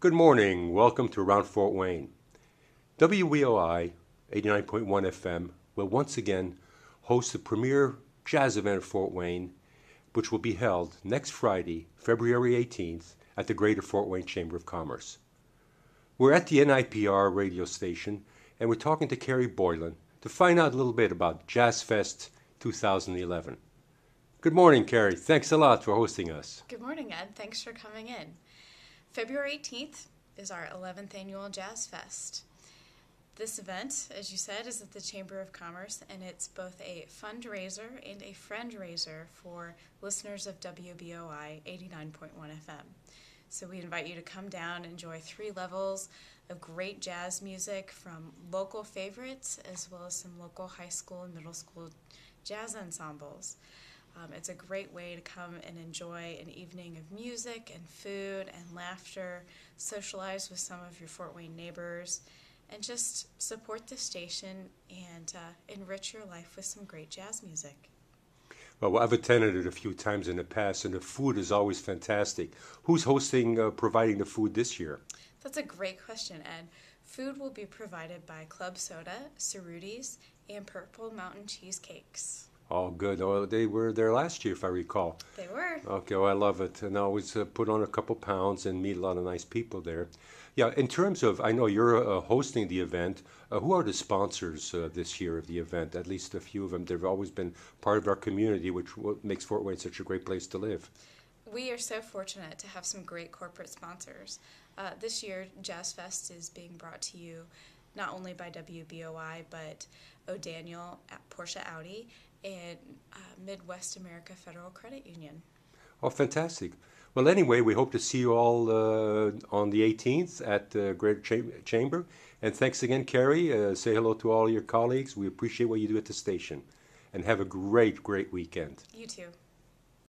Good morning. Welcome to Around Fort Wayne. WBOI 89.1 FM will once again host the premier jazz event at Fort Wayne, which will be held next Friday, February 18th, at the Greater Fort Wayne Chamber of Commerce. We're at the NIPR radio station and we're talking to Carrie Boylan to find out a little bit about Jazz Fest 2011. Good morning, Carrie. Thanks a lot for hosting us. Good morning, Ed. Thanks for coming in. February 18th is our 11th annual Jazz Fest. This event, as you said, is at the Chamber of Commerce, and it's both a fundraiser and a friend-raiser for listeners of WBOI 89.1 FM. So we invite you to come down, and enjoy three levels of great jazz music from local favorites as well as some local high school and middle school jazz ensembles. Um, it's a great way to come and enjoy an evening of music and food and laughter, socialize with some of your Fort Wayne neighbors, and just support the station and uh, enrich your life with some great jazz music. Well, I've attended it a few times in the past, and the food is always fantastic. Who's hosting, uh, providing the food this year? That's a great question, Ed. Food will be provided by Club Soda, Cerutti's, and Purple Mountain Cheesecakes. Oh, good. Oh, they were there last year, if I recall. They were. Okay, well, I love it. And I always uh, put on a couple pounds and meet a lot of nice people there. Yeah, in terms of, I know you're uh, hosting the event. Uh, who are the sponsors uh, this year of the event? At least a few of them. They've always been part of our community, which makes Fort Wayne such a great place to live. We are so fortunate to have some great corporate sponsors. Uh, this year, Jazz Fest is being brought to you not only by WBOI, but O'Daniel at Porsche Audi and uh, Midwest America Federal Credit Union. Oh, fantastic. Well, anyway, we hope to see you all uh, on the 18th at the Greater Cham- Chamber. And thanks again, Carrie. Uh, say hello to all your colleagues. We appreciate what you do at the station. And have a great, great weekend. You too.